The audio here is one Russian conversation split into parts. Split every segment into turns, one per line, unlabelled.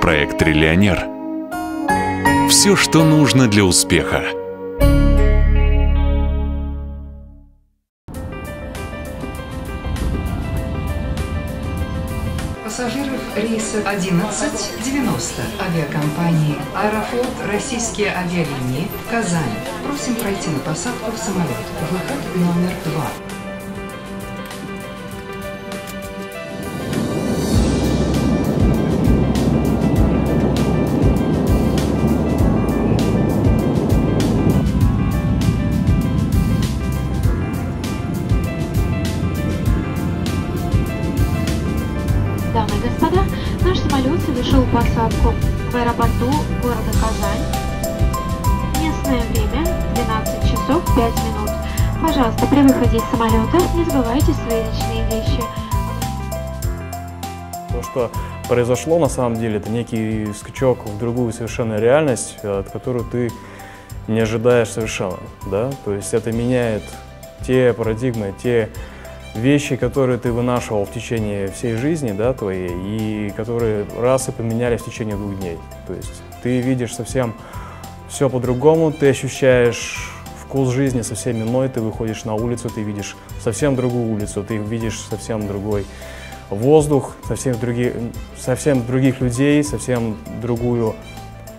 Проект «Триллионер». Все, что нужно для успеха.
Пассажиров рейса 1190 авиакомпании «Аэрофлот. Российские авиалинии. Казань». Просим пройти на посадку в самолет. Выход номер два.
Посадку в аэропорту города Казань. Местное время 12 часов 5 минут. Пожалуйста, при выходе из самолета не забывайте свои личные вещи.
То, что произошло на самом деле, это некий скачок в другую совершенно реальность, от которой ты не ожидаешь совершенно, да, то есть это меняет те парадигмы, те вещи, которые ты вынашивал в течение всей жизни, да, твоей, и которые раз и поменялись в течение двух дней, то есть ты видишь совсем все по-другому, ты ощущаешь вкус жизни совсем иной, ты выходишь на улицу, ты видишь совсем другую улицу, ты видишь совсем другой воздух, совсем, другие, совсем других людей, совсем другую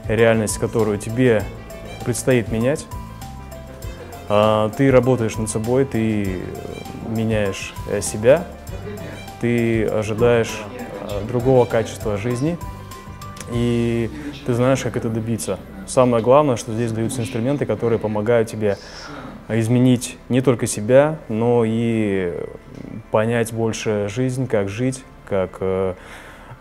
реальность, которую тебе предстоит менять. А, Ты работаешь над собой, ты меняешь э, себя, ты ожидаешь э, другого качества жизни, и ты знаешь, как это добиться. Самое главное, что здесь даются инструменты, которые помогают тебе изменить не только себя, но и понять больше жизнь, как жить, как э,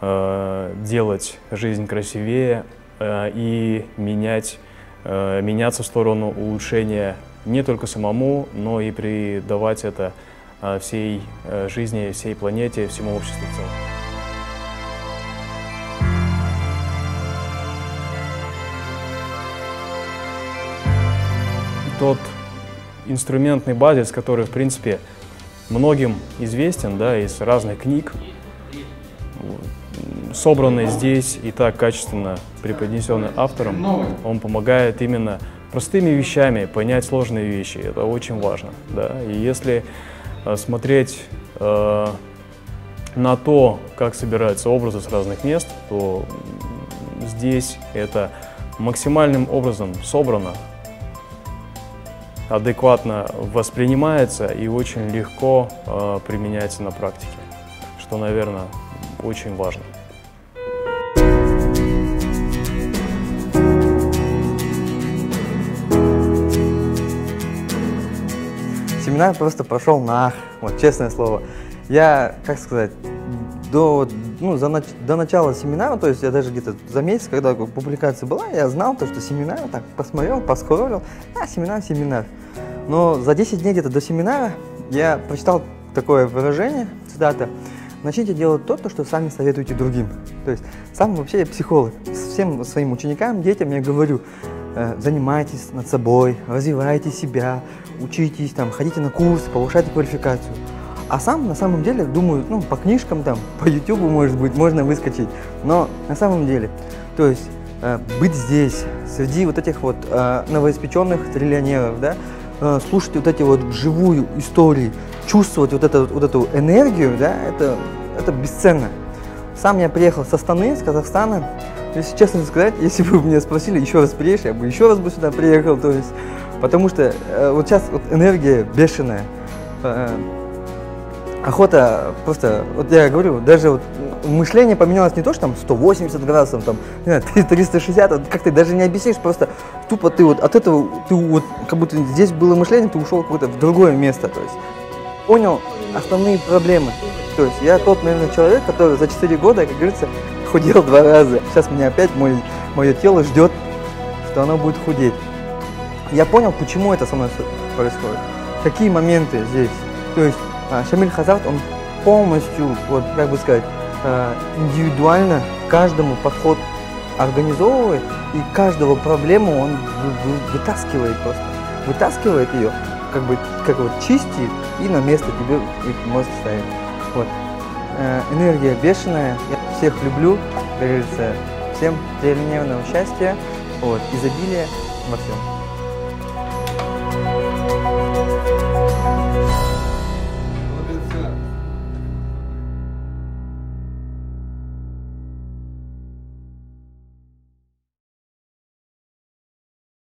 э, делать жизнь красивее э, и менять, э, меняться в сторону улучшения не только самому, но и придавать это э, всей э, жизни, всей планете, всему обществу в целом. Тот инструментный базис, который, в принципе, многим известен, да, из разных книг, собранный здесь и так качественно преподнесенный автором, он помогает именно простыми вещами понять сложные вещи. Это очень важно, да. И если э, смотреть э, на то, как собираются образы с разных мест, то здесь это максимальным образом собрано, адекватно воспринимается и очень легко э, применяется на практике, что, наверное, очень важно.
Семинар просто прошел на, вот честное слово. Я, как сказать, до, ну, за, до начала семинара, то есть я даже где-то за месяц, когда публикация была, я знал то, что семинар, так посмотрел, поскроллил, а, семинар, семинар. Но за 10 дней где-то до семинара я прочитал такое выражение, цитата, начните делать то, то, что сами советуете другим. То есть сам вообще я психолог. Всем своим ученикам, детям я говорю, занимайтесь над собой, развивайте себя, учитесь, там, ходите на курсы, повышайте квалификацию. А сам на самом деле думаю, ну, по книжкам, там, по ютубу, может быть, можно выскочить. Но на самом деле, то есть э, быть здесь, среди вот этих вот э, новоиспеченных триллионеров, да, э, слушать вот эти вот живую истории, чувствовать вот, это, вот эту энергию, да, это, это бесценно. Сам я приехал со Астаны, с Казахстана. Если честно сказать, если бы меня спросили, еще раз приедешь, я бы еще раз бы сюда приехал, то есть, потому что э, вот сейчас вот энергия бешеная. Э, охота просто, вот я говорю, даже вот мышление поменялось не то, что там 180 градусов, там, не знаю, 360, вот как ты даже не объяснишь, просто тупо ты вот от этого, ты вот, как будто здесь было мышление, ты ушел какое-то в другое место, то есть понял основные проблемы. То есть я тот, наверное, человек, который за 4 года, как говорится, худел два раза. Сейчас меня опять мой, мое тело ждет, что оно будет худеть. Я понял, почему это со мной происходит. Какие моменты здесь. То есть а, Шамиль Хазарт, он полностью, вот как бы сказать, а, индивидуально каждому подход организовывает, и каждого проблему он вы- вы- вытаскивает просто. Вытаскивает ее, как бы, как вот чистит и на место тебе мозг ставит. Вот. Э, энергия бешеная, я всех люблю, говорится, Всем трехдневного счастья, вот, изобилия во всем.